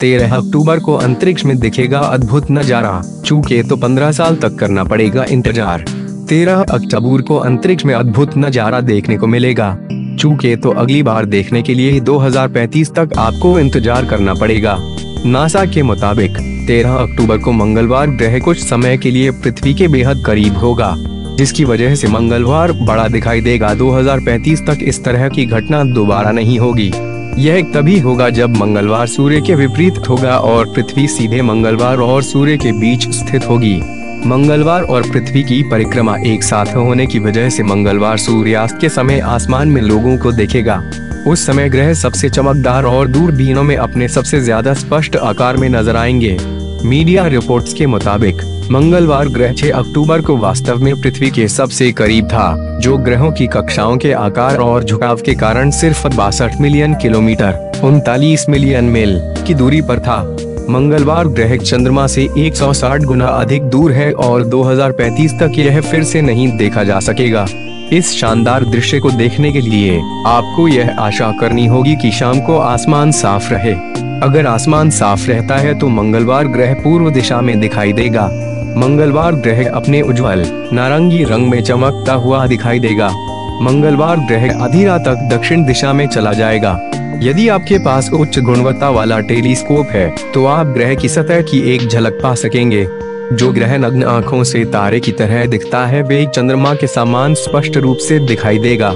तेरह अक्टूबर को अंतरिक्ष में दिखेगा अद्भुत नज़ारा। चूके तो पंद्रह साल तक करना पड़ेगा इंतज़ार। तेरह अक्टूबर को अंतरिक्ष में अद्भुत नज़ारा देखने को मिलेगा। चूके तो अगली बार देखने के लिए 2035 तक आपको इंतज़ार करना पड़ेगा। नासा के मुताबिक 13 अक्टूबर को मंगलवार ग्रह कुछ समय के लिए पृथ्वी के बेहद करीब होगा, जिसकी वजह से मंगलवार बड़ा दिखाई देगा। 2035 तक इस तरह की घटना दोबारा नहीं होगी। यह तभी होगा जब मंगलवार सूर्य के विपरीत होगा और पृथ्वी सीधे मंगलवार और सूर्य के बीच स्थित होगी। मंगलवार और पृथ्वी की परिक्रमा एक साथ होने की वजह से मंगलवार सूर्यास्त के समय आसमान में लोगों को देखेगा। उस समय ग्रह सबसे चमकदार और दूरबीनों में अपने सबसे ज़्यादा स्पष्ट आकार में नज़र आएँगे। मीडिया रिपोर्ट्स के मुताबिक मंगलवार ग्रह 6 अक्टूबर को वास्तव में पृथ्वी के सबसे करीब था, जो ग्रहों की कक्षाओं के आकार और झुकाव के कारण सिर्फ़ बासठ मिलियन किलोमीटर, उनतालीस मिलियन मील की दूरी पर था। मंगलवार ग्रह चंद्रमा से 160 गुना अधिक दूर है और 2035 तक यह फिर से नहीं देखा जा सकेगा। इस शानदार दृश्य को देखने के लिए आपको यह आशा करनी होगी कि शाम को आसमान साफ़ रहे। अगर आसमान साफ़ रहता है तो मंगलवार ग्रह पूर्व दिशा में दिखाई देगा। मंगलवार ग्रह अपने उज्जवल, नारंगी रंग में चमकता हुआ दिखाई देगा। मंगलवार ग्रह आधी रात तक दक्षिण दिशा में चला जाएगा। यदि आपके पास उच्च गुणवत्ता वाला टेलीस्कोप है तो आप ग्रह की सतह की एक झलक पा सकेंगे। जो ग्रह नग्न आँखों से तारे की तरह दिखता है, वे चंद्रमा के समान स्पष्ट रूप से दिखाई देगा।